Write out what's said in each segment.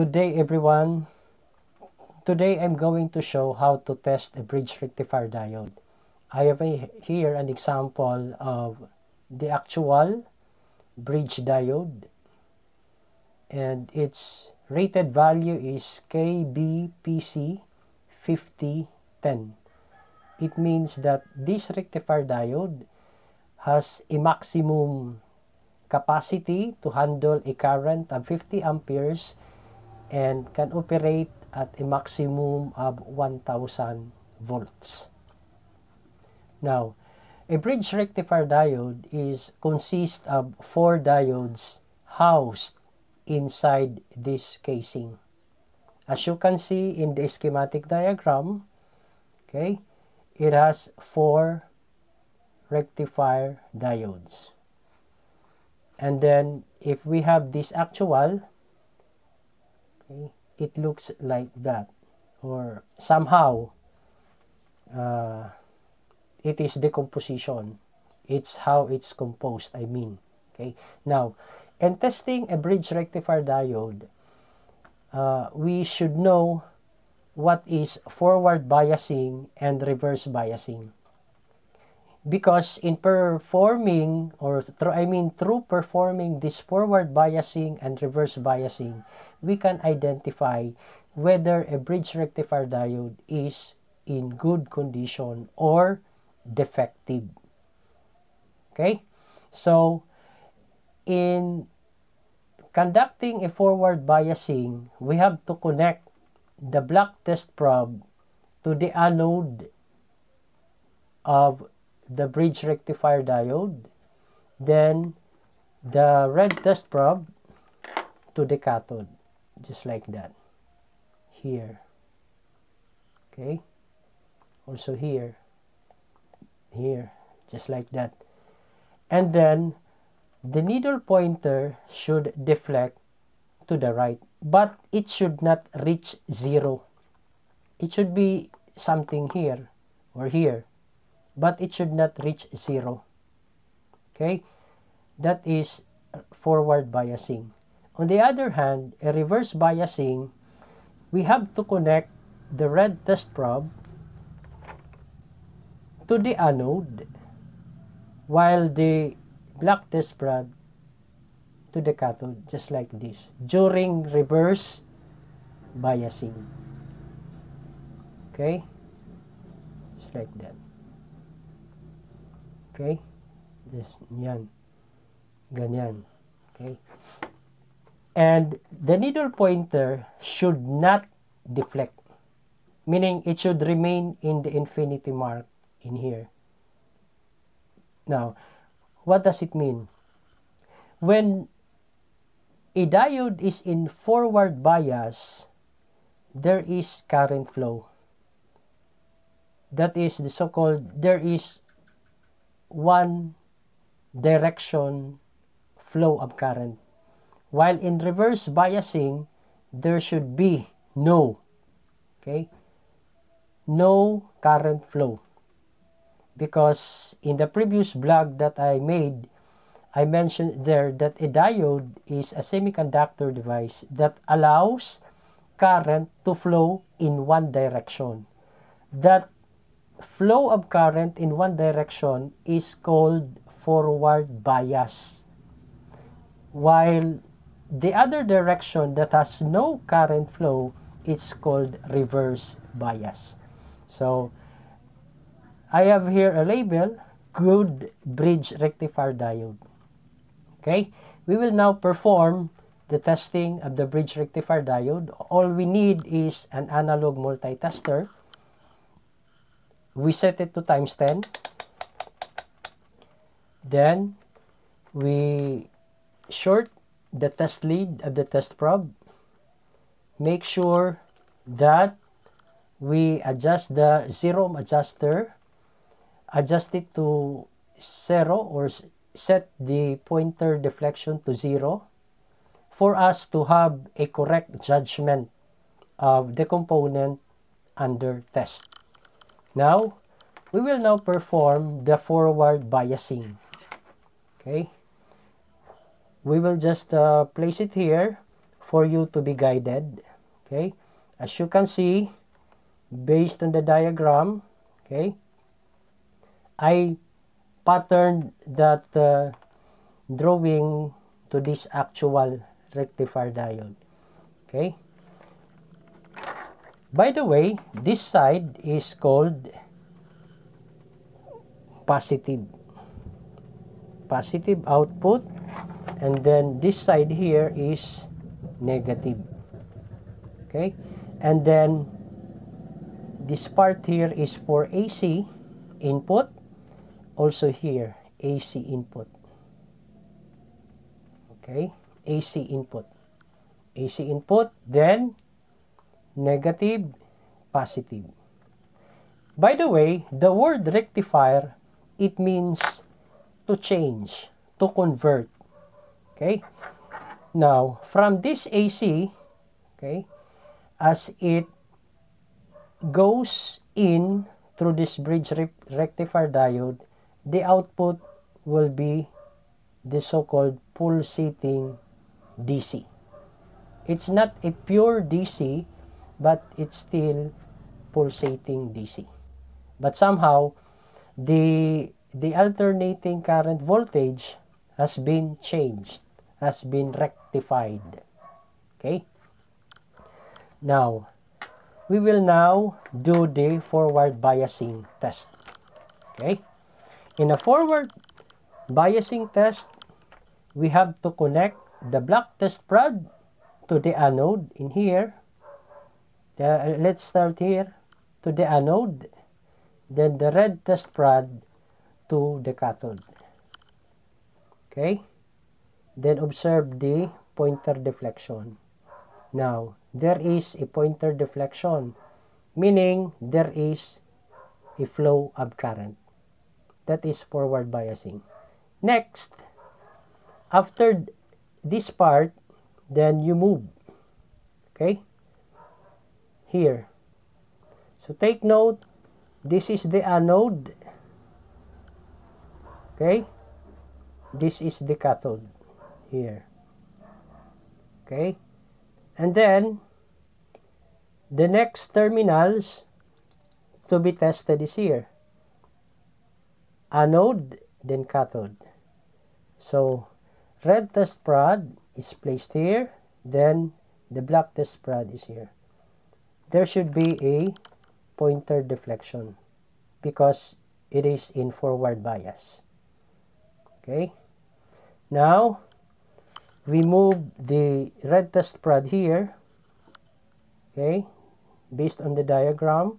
Good day everyone. Today I'm going to show how to test a bridge rectifier diode. I have here an example of the actual bridge diode and its rated value is KBPC 5010. It means that this rectifier diode has a maximum capacity to handle a current of 50 amperes and can operate at a maximum of 1000 volts. Now, a bridge rectifier diode is consists of four diodes housed inside this casing. As you can see in the schematic diagram, okay, it has four rectifier diodes. And then if we have this actual, okay, it looks like that. Or somehow uh, it is decomposition. It's how it's composed I mean. Okay? Now in testing a bridge rectifier diode uh, we should know what is forward biasing and reverse biasing because in performing or through, I mean through performing this forward biasing and reverse biasing we can identify whether a bridge rectifier diode is in good condition or defective. Okay? So in conducting a forward biasing we have to connect the black test probe to the anode of the bridge rectifier diode, then the red test probe to the cathode, just like that. Here. Okay? Also here. Here. Just like that. And then, the needle pointer should deflect to the right, but it should not reach zero. It should be something here or here but it should not reach zero. Okay? That is forward biasing. On the other hand, a reverse biasing, we have to connect the red test probe to the anode while the black test probe to the cathode just like this during reverse biasing okay just like that Okay? Just yan. Ganyan. Okay? And the needle pointer should not deflect. Meaning, it should remain in the infinity mark in here. Now, what does it mean? When a diode is in forward bias, there is current flow. That is the so-called, there is one direction flow of current. While in reverse biasing, there should be no, okay, no current flow. Because in the previous blog that I made, I mentioned there that a diode is a semiconductor device that allows current to flow in one direction. That flow of current in one direction is called forward bias. While the other direction that has no current flow is called reverse bias. So, I have here a label, good bridge rectifier diode. Okay, we will now perform the testing of the bridge rectifier diode. All we need is an analog multitester we set it to times 10 then we short the test lead of the test probe make sure that we adjust the zero adjuster adjust it to zero or set the pointer deflection to zero for us to have a correct judgment of the component under test now, we will now perform the forward biasing. Okay. We will just uh, place it here. for you to be guided. Okay, as you can see, based on the diagram, okay, I patterned that uh, drawing to this actual rectifier diode. Okay. By the way, this side is called positive. Positive output. And then this side here is negative. Okay. And then this part here is for AC input. Also here, AC input. Okay. AC input. AC input, then negative, positive. By the way, the word rectifier, it means to change, to convert. Okay? Now, from this AC, okay, as it goes in through this bridge rectifier diode, the output will be the so-called pulsating DC. It's not a pure DC, but it's still pulsating DC. But somehow, the, the alternating current voltage has been changed, has been rectified. Okay? Now, we will now do the forward biasing test. Okay? In a forward biasing test, we have to connect the black test prod to the anode in here. The, uh, let's start here to the anode. Then the red test prod to the cathode. Okay? Then observe the pointer deflection. Now, there is a pointer deflection, meaning there is a flow of current. That is forward biasing. Next, after this part, then you move. Okay? Here. So take note, this is the anode. Okay? This is the cathode. Here. Okay? And then, the next terminals to be tested is here. Anode, then cathode. So, red test prod is placed here. Then, the black test prod is here. There should be a pointer deflection because it is in forward bias. Okay. Now, we move the red test prod here. Okay. Based on the diagram,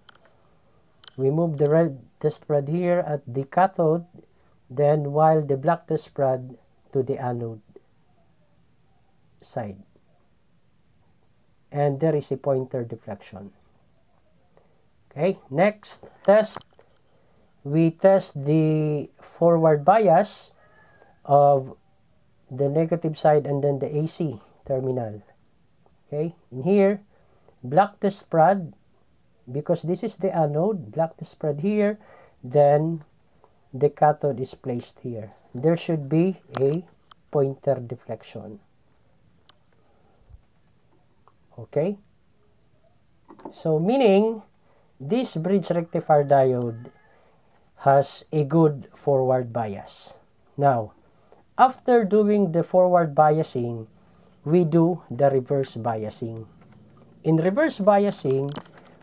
we move the red test prod here at the cathode, then while the black test prod to the anode side. And there is a pointer deflection. Okay, next test. We test the forward bias of the negative side and then the AC terminal. Okay, in here, black test prod, because this is the anode, black test prod here, then the cathode is placed here. There should be a pointer deflection. Okay? So, meaning, this bridge rectifier diode has a good forward bias. Now, after doing the forward biasing, we do the reverse biasing. In reverse biasing,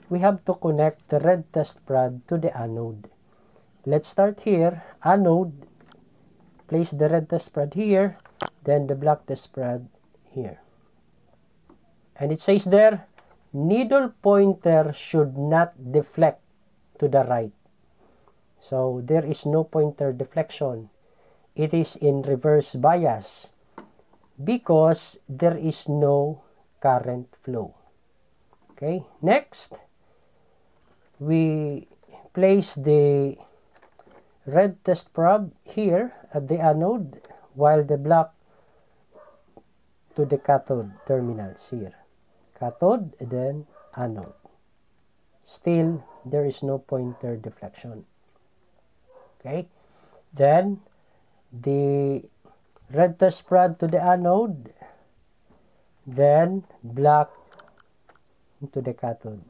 we have to connect the red test prod to the anode. Let's start here. Anode, place the red test prod here, then the black test prod here. And it says there, needle pointer should not deflect to the right. So there is no pointer deflection. It is in reverse bias because there is no current flow. Okay, next, we place the red test probe here at the anode while the black to the cathode terminals here cathode and then anode. Still, there is no pointer deflection. Okay, then the red test prod to the anode, then black into the cathode.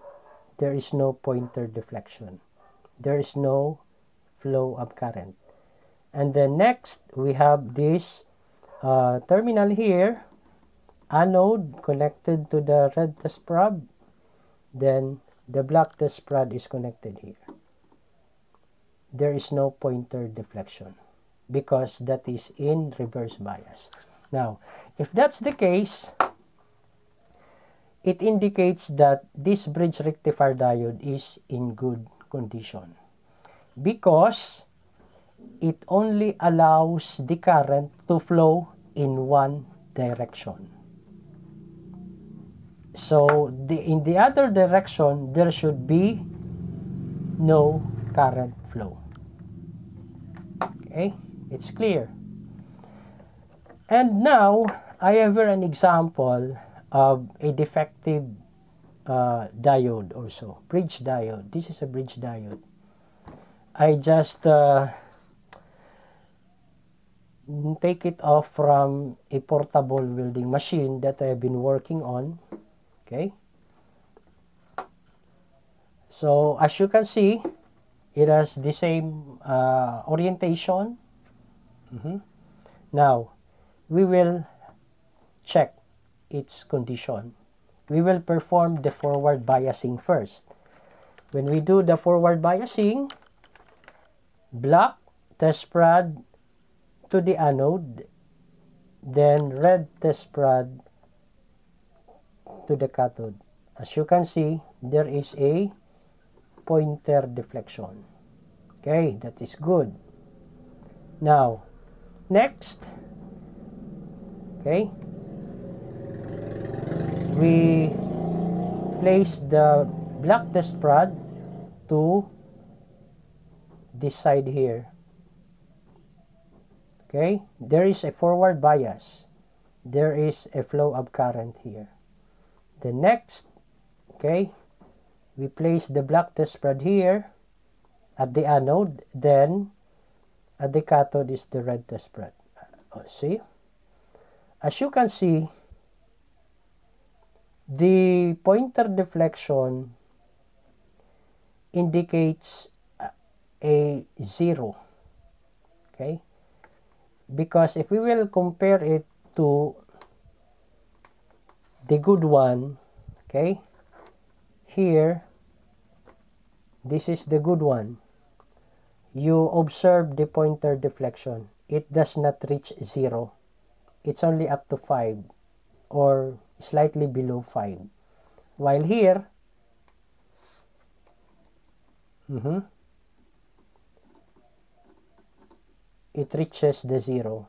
There is no pointer deflection. There is no flow of current. And then next, we have this uh, terminal here, anode connected to the red test probe. Then the black test prod is connected here. There is no pointer deflection because that is in reverse bias. Now, if that's the case, it indicates that this bridge rectifier diode is in good condition because it only allows the current to flow in one direction. So the, in the other direction, there should be no current flow. Okay, it's clear. And now, I have an example of a defective uh, diode also, bridge diode. This is a bridge diode. I just uh, take it off from a portable welding machine that I have been working on okay? So as you can see it has the same uh, orientation. Mm -hmm. now we will check its condition. We will perform the forward biasing first. When we do the forward biasing black test rod to the anode then red test rod to the cathode. As you can see, there is a pointer deflection. Okay, that is good. Now, next, okay, we place the black test rod to this side here. Okay, there is a forward bias. There is a flow of current here. The next, okay, we place the black test prod here at the anode, then at the cathode is the red test prod Oh, see? As you can see, the pointer deflection indicates a zero. Okay? Because if we will compare it to the good one okay? Here this is the good one. You observe the pointer deflection. It does not reach zero. It's only up to 5 or slightly below 5 while here mm -hmm, it reaches the zero.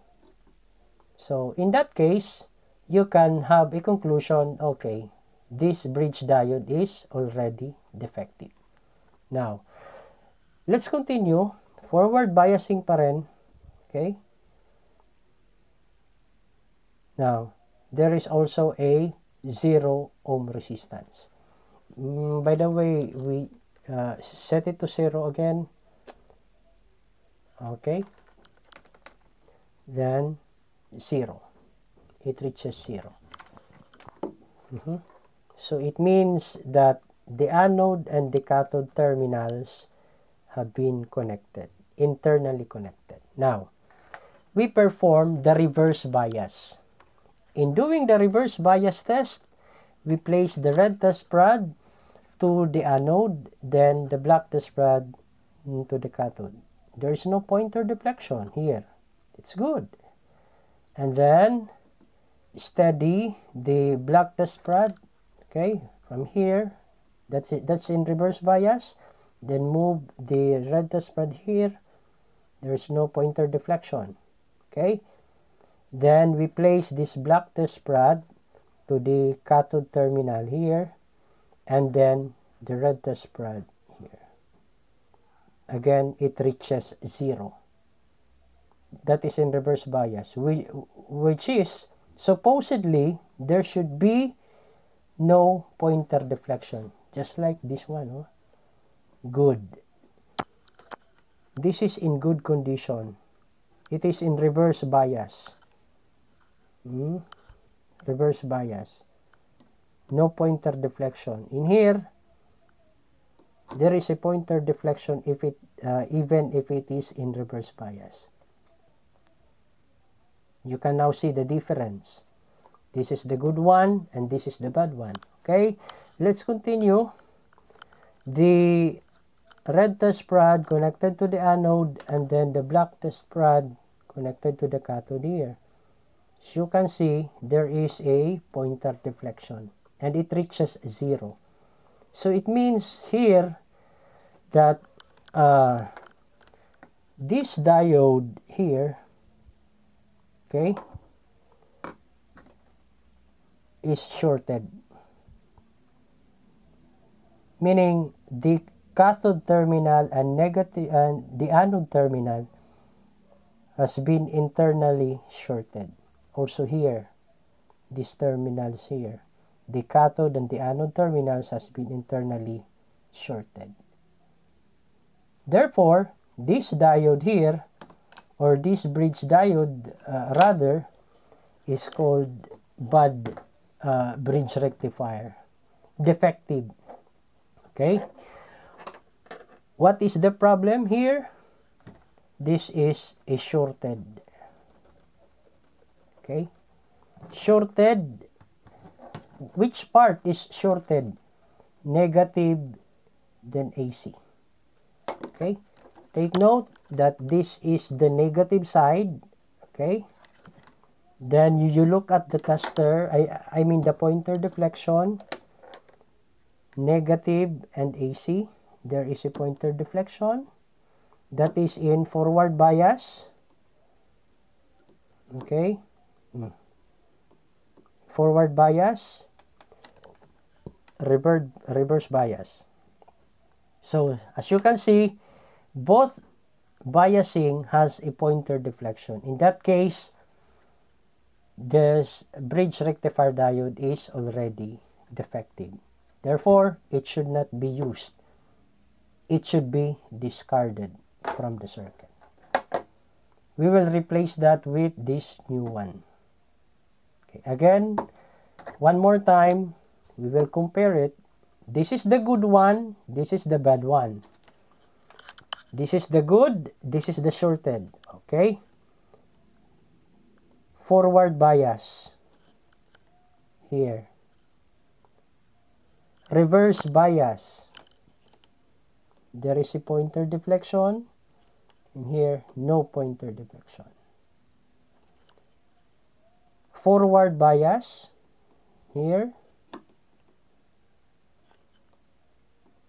So in that case you can have a conclusion, okay, this bridge diode is already defective. Now, let's continue. Forward biasing pa rin. Okay? Now, there is also a 0 ohm resistance. Mm, by the way, we uh, set it to 0 again. Okay? Then, 0 it reaches zero. Mm -hmm. So it means that the anode and the cathode terminals have been connected, internally connected. Now, we perform the reverse bias. In doing the reverse bias test, we place the red test rod to the anode, then the black test rod to the cathode. There is no pointer deflection here. It's good. And then steady the black test rod okay from here that's it that's in reverse bias then move the red test rod here there's no pointer deflection okay? Then we place this black test rod to the cathode terminal here and then the red test rod here. Again it reaches zero. That is in reverse bias We which is supposedly there should be no pointer deflection just like this one oh. good this is in good condition it is in reverse bias hmm? reverse bias. No pointer deflection. In here, there is a pointer deflection if it uh, even if it is in reverse bias. You can now see the difference. This is the good one and this is the bad one. Okay, let's continue. The red test rod connected to the anode and then the black test rod connected to the cathode here. As you can see, there is a pointer deflection and it reaches zero. So it means here that uh, this diode here, okay, is shorted. Meaning the cathode terminal and negative and the anode terminal has been internally shorted. Also here, these terminals here, the cathode and the anode terminals has been internally shorted. Therefore, this diode here, or this bridge diode uh, rather, is called bad uh, bridge rectifier. Defective. Okay? What is the problem here? This is a shorted. Okay? Shorted. Which part is shorted? Negative, then AC. Okay? Take note that this is the negative side. Okay? Then you, you look at the tester, I, I mean the pointer deflection, negative and AC. There is a pointer deflection that is in forward bias. Okay? Forward bias, reverse, reverse bias. So, as you can see, both biasing has a pointer deflection. In that case, this bridge rectifier diode is already defective. Therefore, it should not be used. It should be discarded from the circuit. We will replace that with this new one. Okay, again, one more time, we will compare it. This is the good one, this is the bad one. This is the good, this is the shorted. Okay? Forward bias. Here. Reverse bias. There is a pointer deflection. And here, no pointer deflection. Forward bias. Here.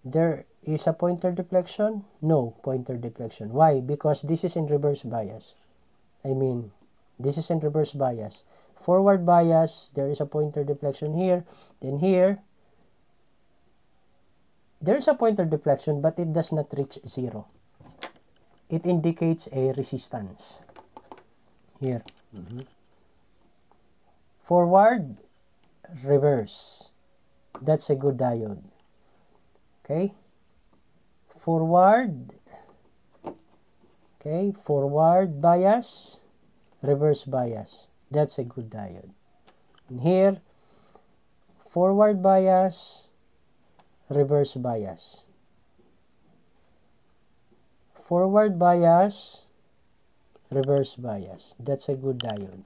There is a pointer deflection? No pointer deflection. Why? Because this is in reverse bias. I mean, this is in reverse bias. Forward bias, there is a pointer deflection here. Then here, there is a pointer deflection but it does not reach zero. It indicates a resistance. Here. Mm -hmm. Forward, reverse. That's a good diode. Okay? Forward. Okay? Forward bias reverse bias. That's a good diode. And here forward bias reverse bias. Forward bias reverse bias. That's a good diode.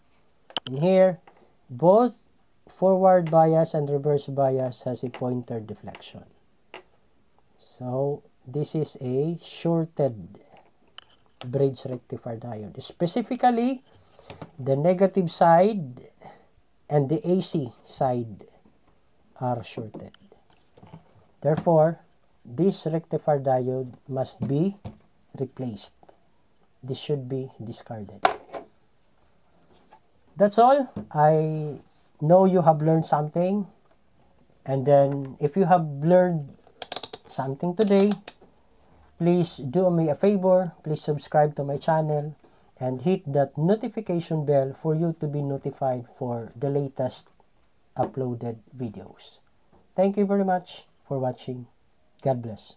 And here both forward bias and reverse bias has a pointer deflection so this is a shorted bridge rectifier diode. Specifically, the negative side and the AC side are shorted. Therefore, this rectifier diode must be replaced. This should be discarded. That's all. I know you have learned something. And then, if you have learned something today, please do me a favor. Please subscribe to my channel and hit that notification bell for you to be notified for the latest uploaded videos. Thank you very much for watching. God bless